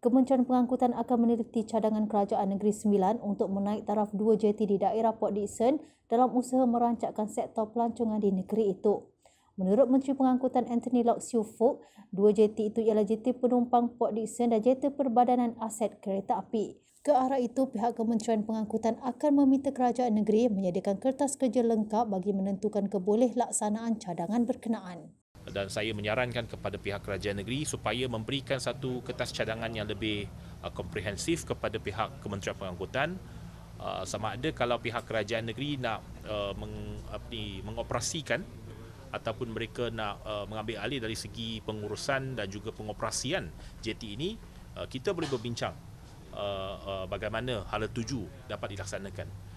Kementerian Pengangkutan akan meneliti cadangan Kerajaan Negeri Sembilan untuk menaik taraf 2 jeti di daerah Port Dickson dalam usaha merancangkan sektor pelancongan di negeri itu. Menurut Menteri Pengangkutan Anthony Lok Siu Fuk, dua jeti itu ialah jeti penumpang Port Dickson dan jeti perbadanan aset kereta api. Ke arah itu, pihak Kementerian Pengangkutan akan meminta kerajaan negeri menyediakan kertas kerja lengkap bagi menentukan keboleh laksanaan cadangan berkenaan dan saya menyarankan kepada pihak kerajaan negeri supaya memberikan satu kertas cadangan yang lebih uh, komprehensif kepada pihak Kementerian Pengangkutan. Uh, sama ada kalau pihak kerajaan negeri nak uh, meng, apa ni, mengoperasikan ataupun mereka nak uh, mengambil alih dari segi pengurusan dan juga pengoperasian JT ini uh, kita boleh berbincang uh, uh, bagaimana hala tuju dapat dilaksanakan